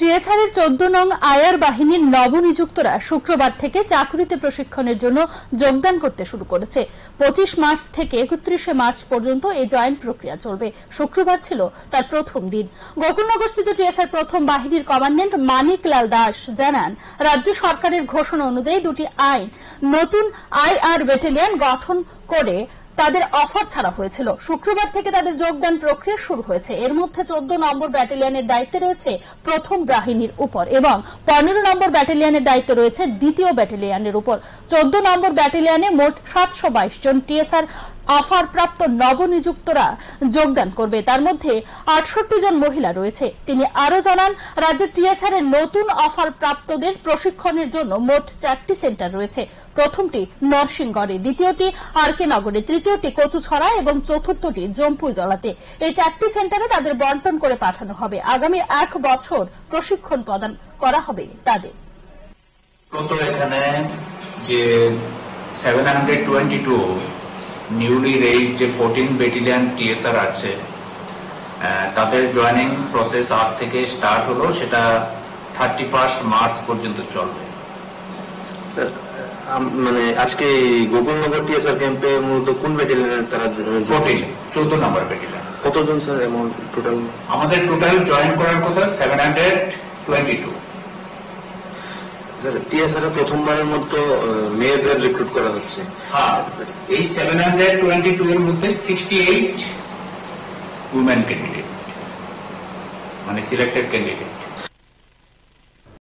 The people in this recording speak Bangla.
টিএসআর চোদ্দ নং আয়ার বাহিনীর নবনিযুক্তরা শুক্রবার থেকে চাকুরিতে প্রশিক্ষণের জন্য যোগদান করতে শুরু করেছে। পঁচিশ মার্চ থেকে একত্রিশে মার্চ পর্যন্ত এই জয়েন প্রক্রিয়া চলবে। শুক্রবার ছিল তার প্রথম দিন। গোকুলনগরস্থিত টিএসআর প্রথম বাহিনীর কমান্ড্যান্ট মানিক লাল দাস জানান, রাজ্য সরকারের ঘোষণা অনুযায়ী দুটি আইন, নতুন আইআর ব্যাটালিয়ন গঠন করে তাদের অফার ছাড়া হয়েছিল। শুক্রবার থেকে তাদের যোগদান প্রক্রিয়া শুরু হয়েছে। এর মধ্যে চোদ্দ নম্বর ব্যাটালিয়নের দায়িত্বে রয়েছে প্রথম বাহিনীর উপর এবং পনেরো নম্বর ব্যাটালিয়নের দায়িত্ব রয়েছে দ্বিতীয় ব্যাটালিয়নের উপর। চোদ্দ নম্বর ব্যাটালিয়নে মোট সাতশো বাইশ জন টিএসআর অফার প্রাপ্ত নবনিযুক্তরা যোগদান করবে। তার মধ্যে আটষট্টি জন মহিলা রয়েছে। তিনি আরও জানান রাজ্যের টিএসআর এর নতুন অফার প্রাপ্তদের প্রশিক্ষণের জন্য মোট চারটি সেন্টার রয়েছে। প্রথমটি নরসিংগড়ে দ্বিতীয়টি আর কে নগরে তৃতীয়টি কচুছড়া এবং চতুর্থটি জম্পুই জলাতে। এই চারটি সেন্টারে তাদের বন্টন করে পাঠানো হবে। আগামী এক বছর প্রশিক্ষণ প্রদান করা হবে তাদের। এখানে যে seven hundred twenty two newly raised যে ফোরটিন ব্যাটালিয়ান টিএসআর আছে আহ, তাদের জয়েনিং প্রসেস আজ থেকে স্টার্ট হলো। সেটা থার্টি ফার্স্ট মার্চ পর্যন্ত চলবে। স্যার মানে আজকে গোকুলনগর টিএসআর ক্যাম্পে মূলত কোন ব্যাটালিয়নের তারা চোদ্দ নম্বর ব্যাটালিয়ান কতজন স্যার অ্যামাউন্ট টোটাল আমাদের টোটাল জয়েন করার কথা seven hundred twenty two sir TSR প্রথমবারের মতো মেয়েদের রিক্রুট করা হচ্ছে। হ্যাঁ এই সেভেন হান্ড্রেড টোয়েন্টি টু এর মধ্যে সিক্সটি এইট উমেন ক্যান্ডিডেট মানে সিলেক্টেড ক্যান্ডিডেট